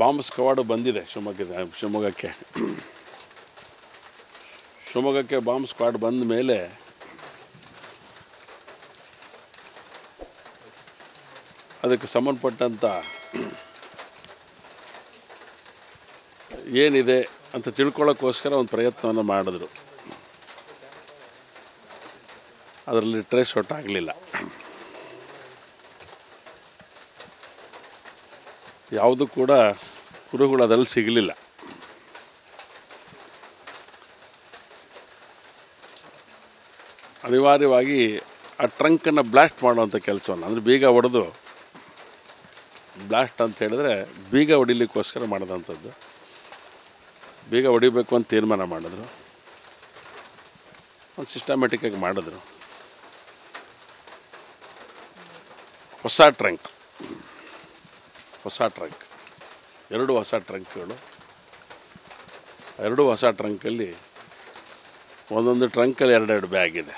Bomb squad ಬಂದಿದೆ ಶಿವಮೊಗ್ಗದ, ಶಿವಮೊಗ್ಗಕ್ಕೆ. ಶಿವಮೊಗ್ಗಕ್ಕೆ ಬಾಂಬ್ ಸ್ಕ್ವಾಡ್ ಬಂದ ಮೇಲೆ ಅದಕ್ಕೆ ಸಂಬಂಧಪಟ್ಟಂಥ ಏನಿದೆ ಅಂತ ತಿಳ್ಕೊಳ್ಳೋಕ್ಕೋಸ್ಕರ ಒಂದು ಪ್ರಯತ್ನವನ್ನು ಮಾಡಿದ್ರು. ಅದರಲ್ಲಿ ಟ್ರೇಸ್ ಆಗಲಿಲ್ಲ ಯಾವುದು ಕೂಡ ಕುರುಹುಗಳು ಅದರಲ್ಲಿ ಸಿಗಲಿಲ್ಲ. ಅನಿವಾರ್ಯವಾಗಿ ಆ ಟ್ರಂಕನ್ನು ಬ್ಲಾಸ್ಟ್ ಮಾಡುವಂಥ ಕೆಲಸವನ್ನು, ಅಂದರೆ ಬೀಗ ಹೊಡೆದು ಬ್ಲಾಸ್ಟ್ ಅಂತ ಹೇಳಿದ್ರೆ ಬೀಗ ಹೊಡಿಲಿಕ್ಕೋಸ್ಕರ ಮಾಡಿದಂಥದ್ದು. ಬೀಗ ಹೊಡಿಬೇಕು ಅಂತ ತೀರ್ಮಾನ ಮಾಡಿದ್ರು. ಒಂದು ಸಿಸ್ಟಮ್ಯಾಟಿಕ್ಕಾಗಿ ಮಾಡಿದ್ರು. ಹೊಸ ಟ್ರಂಕ್. ಹೊಸ ಟ್ರಂಕ್. ಎರಡು ಹೊಸ ಟ್ರಂಕ್ಗಳು. ಎರಡು ಹೊಸ ಟ್ರಂಕಲ್ಲಿ ಒಂದೊಂದು ಟ್ರಂಕಲ್ಲಿ ಎರಡೆರಡು ಬ್ಯಾಗ್ ಇದೆ.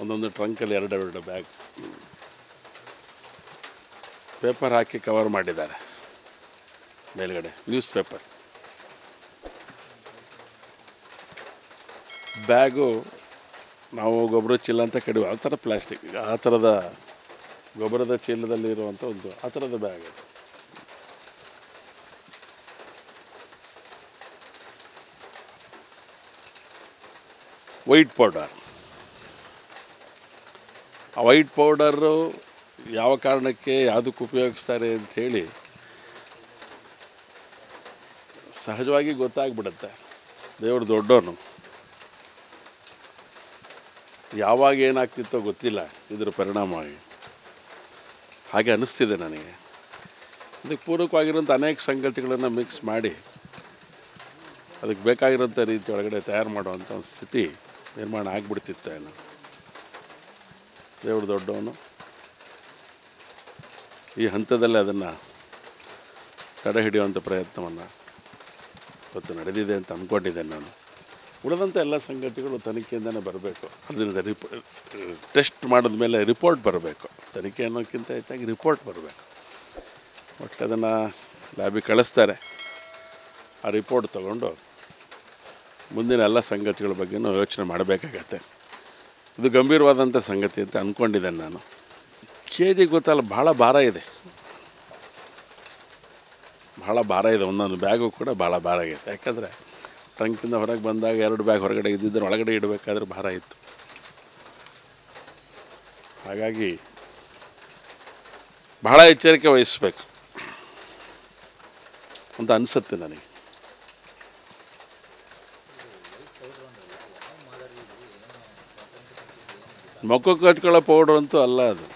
ಒಂದೊಂದು ಟ್ರಂಕಲ್ಲಿ ಎರಡೆರಡು ಬ್ಯಾಗ್. ಪೇಪರ್ ಹಾಕಿ ಕವರ್ ಮಾಡಿದ್ದಾರೆ. ಮೇಲ್ಗಡೆ ನ್ಯೂಸ್ ಪೇಪರ್. ಬ್ಯಾಗು ನಾವು ಗೊಬ್ಬರ ಚೀಲ ಅಂತ ಕಡಿಮೆ ಆ ಥರ ಪ್ಲಾಸ್ಟಿಕ್, ಆ ಥರದ ಗೊಬ್ಬರದ ಚೀಲದಲ್ಲಿ ಇರುವಂಥ ಒಂದು, ಆ ಥರದ ಬ್ಯಾಗ್ ಅದು. White powder. ಆ ವೈಟ್ ಪೌಡರು ಯಾವ ಕಾರಣಕ್ಕೆ ಯಾವುದಕ್ಕೆ ಉಪಯೋಗಿಸ್ತಾರೆ ಅಂಥೇಳಿ ಸಹಜವಾಗಿ ಗೊತ್ತಾಗ್ಬಿಡುತ್ತೆ. ದೇವರು ದೊಡ್ಡವನು ಯಾವಾಗ ಏನಾಗ್ತಿತ್ತೋ ಗೊತ್ತಿಲ್ಲ ಇದರ ಪರಿಣಾಮವಾಗಿ. ಹಾಗೆ ಅನ್ನಿಸ್ತಿದೆ ನನಗೆ. ಅದಕ್ಕೆ ಪೂರಕವಾಗಿರೋಂಥ ಅನೇಕ ಸಂಗತಿಗಳನ್ನು ಮಿಕ್ಸ್ ಮಾಡಿ ಅದಕ್ಕೆ ಬೇಕಾಗಿರೋಂಥ ರೀತಿ ಒಳಗಡೆ ತಯಾರು ಮಾಡುವಂಥ ಒಂದು ಸ್ಥಿತಿ ನಿರ್ಮಾಣ ಆಗಿಬಿಡ್ತಿತ್ತ ಏನೋ ದೇವರು ದೊಡ್ಡವನು. ಈ ಹಂತದಲ್ಲಿ ಅದನ್ನು ತಡೆ ಹಿಡಿಯುವಂಥ ಪ್ರಯತ್ನವನ್ನು ಇವತ್ತು ನಡೆದಿದೆ ಅಂತ ಅಂದ್ಕೊಂಡಿದ್ದೇನೆ ನಾನು. ಉಳಿದಂಥ ಎಲ್ಲ ಸಂಗತಿಗಳು ತನಿಖೆಯಿಂದನೇ ಬರಬೇಕು. ಅದರಿಂದ ರಿಪೋ, ಟೆಸ್ಟ್ ಮಾಡಿದ ಮೇಲೆ ರಿಪೋರ್ಟ್ ಬರಬೇಕು. ತನಿಖೆ ಅನ್ನೋಕ್ಕಿಂತ ಹೆಚ್ಚಾಗಿ ರಿಪೋರ್ಟ್ ಬರಬೇಕು. ಒಟ್ಟು ಅದನ್ನು ಲ್ಯಾಬಿಗೆ ಕಳಿಸ್ತಾರೆ. ಆ ರಿಪೋರ್ಟ್ ತಗೊಂಡು ಮುಂದಿನ ಎಲ್ಲ ಸಂಗತಿಗಳ ಬಗ್ಗೆನೂ ಯೋಚನೆ ಮಾಡಬೇಕಾಗತ್ತೆ. ಇದು ಗಂಭೀರವಾದಂಥ ಸಂಗತಿ ಅಂತ ಅಂದ್ಕೊಂಡಿದ್ದೇನೆ ನಾನು. ಕೆ ಜಿ ಗೊತ್ತಲ್ಲ ಭಾಳ ಭಾರ ಇದೆ. ಭಾಳ ಭಾರ ಇದೆ, ಒಂದೊಂದು ಬ್ಯಾಗು ಕೂಡ ಭಾಳ ಭಾರ ಇದೆ. ಯಾಕಂದರೆ ಟ್ರಂಕಿಂದ ಹೊರಗೆ ಬಂದಾಗ ಎರಡು ಬ್ಯಾಗ್ ಹೊರಗಡೆ ಇದ್ದಿದ್ದರೆ ಒಳಗಡೆ ಇಡಬೇಕಾದ್ರೆ ಭಾರ ಇತ್ತು. ಹಾಗಾಗಿ ಬಹಳ ಎಚ್ಚರಿಕೆ ವಹಿಸಬೇಕು ಅಂತ ಅನಿಸುತ್ತೆ ನನಗೆ. ಮೊಕ್ಕ ಕಟ್ಕೊಳ್ಳೋ ಪೌಡ್ರ್ ಅಂತೂ ಅಲ್ಲ ಅದು.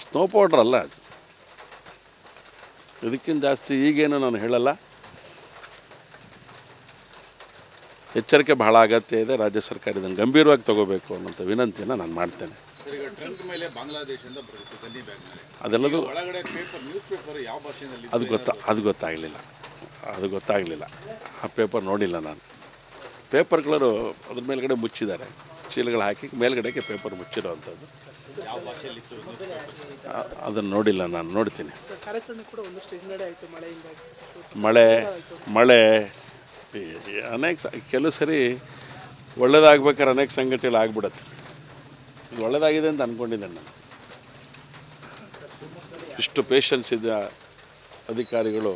ಸ್ನೋ ಪೌಡ್ರ್ ಅಲ್ಲ ಅದು. ಇದಕ್ಕಿಂತ ಜಾಸ್ತಿ ಈಗೇನು ನಾನು ಹೇಳಲ್ಲ. ಎಚ್ಚರಿಕೆ ಬಹಳ ಅಗತ್ಯ ಇದೆ. ರಾಜ್ಯ ಸರ್ಕಾರ ಇದನ್ನು ಗಂಭೀರವಾಗಿ ತಗೋಬೇಕು ಅನ್ನೋಂಥ ವಿನಂತಿಯನ್ನು ನಾನು ಮಾಡ್ತೇನೆ. ಅದೆಲ್ಲದೂ ಅದು ಗೊತ್ತಾ ಅದು ಗೊತ್ತಾಗಲಿಲ್ಲ. ಅದು ಗೊತ್ತಾಗಲಿಲ್ಲ. ಆ ಪೇಪರ್ ನೋಡಿಲ್ಲ ನಾನು. ಪೇಪರ್ಗಳು ಅದ್ರ ಮೇಲ್ಗಡೆ ಮುಚ್ಚಿದ್ದಾರೆ. ಚೀಲಗಳು ಹಾಕಿ ಮೇಲ್ಗಡೆಗೆ ಪೇಪರ್ ಇತ್ತು ನ್ಯೂಸ್ ಅದನ್ನು ನೋಡಿಲ್ಲ ನಾನು ನೋಡ್ತೀನಿ. ಮಳೆ ಮಳೆ ಅನೇಕ ಕೆಲವು ಸರಿ ಒಳ್ಳೇದಾಗ್ಬೇಕಾದ್ರೆ ಅನೇಕ ಸಂಗತಿಗಳು ಆಗ್ಬಿಡತ್ತೆ. ಇದು ಒಳ್ಳೇದಾಗಿದೆ ಅಂತ ಅಂದ್ಕೊಂಡಿದ್ದೇನೆ ನಾನು. ಇಷ್ಟು ಪೇಷನ್ಸ್ ಇದ್ದ ಅಧಿಕಾರಿಗಳು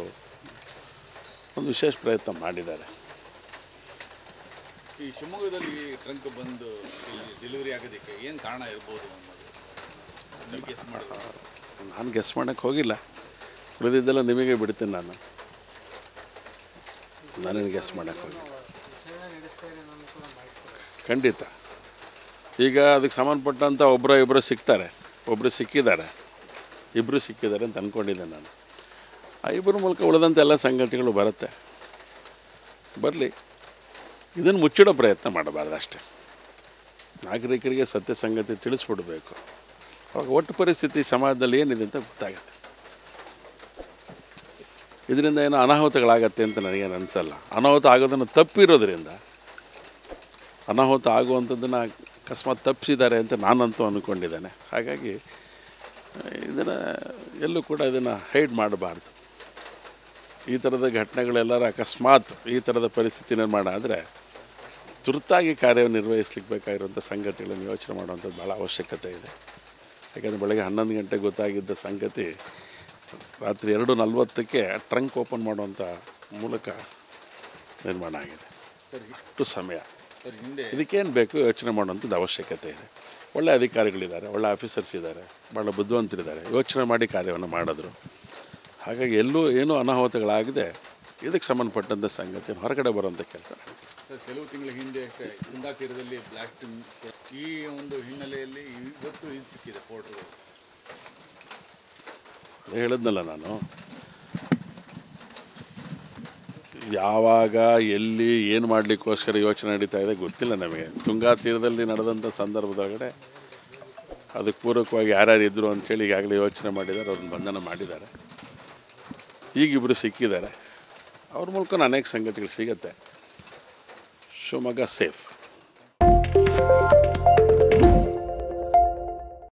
ಒಂದು ವಿಶೇಷ ಪ್ರಯತ್ನ ಮಾಡಿದ್ದಾರೆ. ಈ ಶಿವಮೊಗ್ಗದಲ್ಲಿ ಟ್ರಂಕ್ ಬಂದು ಇಲ್ಲಿ ಡೆಲಿವರಿ ಆಗೋದಕ್ಕೆ ಏನು ಕಾರಣ ಇರ್ಬೋದು ನೀವು ಗೆಸ್ ನಾನು ಗೆಸ್ ಮಾಡೋಕ್ಕೆ ಹೋಗಿಲ್ಲ. ಉಳಿದಿದ್ದೆಲ್ಲ ನಿಮಗೆ ಬಿಡ್ತೀನಿ ನಾನು. ನಾನೇನು ಗೆಸ್ ಮಾಡೋಕ್ಕೆ ಹೋಗಿಲ್ಲ. ಖಂಡಿತ. ಈಗ ಅದಕ್ಕೆ ಸಂಬಂಧಪಟ್ಟಂಥ ಒಬ್ಬರು ಇಬ್ಬರು ಸಿಗ್ತಾರೆ. ಒಬ್ಬರು ಸಿಕ್ಕಿದ್ದಾರೆ. ಇಬ್ಬರು ಸಿಕ್ಕಿದ್ದಾರೆ ಅಂತ ಅಂದ್ಕೊಂಡಿದ್ದೆ ನಾನು. ಆ ಇಬ್ಬರ ಮೂಲಕ ಉಳಿದಂಥ ಎಲ್ಲ ಸಂಗತಿಗಳು ಬರುತ್ತೆ. ಬರಲಿ. ಇದನ್ನು ಮುಚ್ಚಿಡೋ ಪ್ರಯತ್ನ ಮಾಡಬಾರ್ದು ಅಷ್ಟೇ ನಾಗರಿಕರಿಗೆ ಸತ್ಯ ಸಂಗತಿ ತಿಳಿಸ್ಬಿಡ್ಬೇಕು. ಅವಾಗ ಒಟ್ಟು ಪರಿಸ್ಥಿತಿ ಸಮಾಜದಲ್ಲಿ ಏನಿದೆ ಅಂತ ಗೊತ್ತಾಗುತ್ತೆ. ಇದರಿಂದ ಏನೋ ಅನಾಹುತಗಳಾಗತ್ತೆ ಅಂತ ನನಗೇನು ಅನಿಸಲ್ಲ. ಅನಾಹುತ ಆಗೋದನ್ನು ತಪ್ಪಿರೋದ್ರಿಂದ, ಅನಾಹುತ ಆಗುವಂಥದ್ದನ್ನು ಅಕಸ್ಮಾತ್ ತಪ್ಪಿಸಿದ್ದಾರೆ ಅಂತ ನಾನಂತೂ ಅಂದ್ಕೊಂಡಿದ್ದೇನೆ ಹಾಗಾಗಿ, ಇದನ್ನು ಎಲ್ಲೂ ಕೂಡ ಇದನ್ನು ಹೈಡ್ ಮಾಡಬಾರ್ದು. ಈ ಥರದ ಘಟನೆಗಳೆಲ್ಲರೂ ಅಕಸ್ಮಾತ್ ಈ ಥರದ ಪರಿಸ್ಥಿತಿ ನಿರ್ಮಾಣ ಆದರೆ ತುರ್ತಾಗಿ ಕಾರ್ಯನಿರ್ವಹಿಸ್ಲಿಕ್ಕೆ ಬೇಕಾಗಿರುವಂಥ ಸಂಗತಿಗಳನ್ನು ಯೋಚನೆ ಮಾಡುವಂಥದ್ದು ಭಾಳ ಅವಶ್ಯಕತೆ ಇದೆ. ಯಾಕಂದರೆ ಬೆಳಗ್ಗೆ ಹನ್ನೊಂದು ಗಂಟೆಗೆ ಗೊತ್ತಾಗಿದ್ದ ಸಂಗತಿ ರಾತ್ರಿ ಎರಡು ನಲ್ವತ್ತಕ್ಕೆ ಟ್ರಂಕ್ ಓಪನ್ ಮಾಡುವಂಥ ಮೂಲಕ ನಿರ್ಮಾಣ ಆಗಿದೆ. ಅಷ್ಟು ಸಮಯ. ಇದಕ್ಕೇನು ಬೇಕು ಯೋಚನೆ ಮಾಡುವಂಥದ್ದು ಅವಶ್ಯಕತೆ ಇದೆ. ಒಳ್ಳೆ ಅಧಿಕಾರಿಗಳಿದ್ದಾರೆ ಒಳ್ಳೆ ಆಫೀಸರ್ಸ್ ಇದ್ದಾರೆ ಭಾಳ ಬುದ್ಧಿವಂತರಿದ್ದಾರೆ ಯೋಚನೆ ಮಾಡಿ ಕಾರ್ಯವನ್ನು ಮಾಡಿದ್ರು. ಹಾಗಾಗಿ ಎಲ್ಲೂ ಏನೂ ಅನಾಹುತಗಳಾಗದೆ ಇದಕ್ಕೆ ಸಂಬಂಧಪಟ್ಟಂಥ ಸಂಗತಿ ಹೊರಗಡೆ ಬರುವಂಥ ಕೆಲಸ ಕೆಲವು ತಿಂಗಳ ಹಿಂದೆ ಅಷ್ಟೇ ಕುಂದಾ ತೀರದಲ್ಲಿ ಬ್ಲ್ಯಾಕ್ ಟಿಮ್ ಈ ಒಂದು ಹಿನ್ನೆಲೆಯಲ್ಲಿ ಇವತ್ತು ಇದು ಸಿಕ್ಕಿದೆ ಫೋಟೋಗಳು ಹೇಳಿದ್ನಲ್ಲ ನಾನು. ಯಾವಾಗ, ಎಲ್ಲಿ, ಏನು ಮಾಡಲಿಕ್ಕೋಸ್ಕರ ಯೋಚನೆ ನಡೀತಾ ಇದೆ ಗೊತ್ತಿಲ್ಲ ನಮಗೆ. ತುಂಗಾ ತೀರದಲ್ಲಿ ನಡೆದಂಥ ಸಂದರ್ಭದೊಳಗಡೆ ಅದಕ್ಕೆ ಪೂರಕವಾಗಿ ಯಾರ್ಯಾರು ಇದ್ದರು ಅಂಥೇಳಿ ಈಗಾಗಲೇ ಯೋಚನೆ ಮಾಡಿದ್ದಾರೆ, ಅವ್ರನ್ನ ಬಂಧನ ಮಾಡಿದ್ದಾರೆ. ಈಗಿಬ್ಬರು ಸಿಕ್ಕಿದ್ದಾರೆ. ಅವ್ರ ಮೂಲಕ ಅನೇಕ ಸಂಗತಿಗಳು ಸಿಗುತ್ತೆ. Schumacher Safe.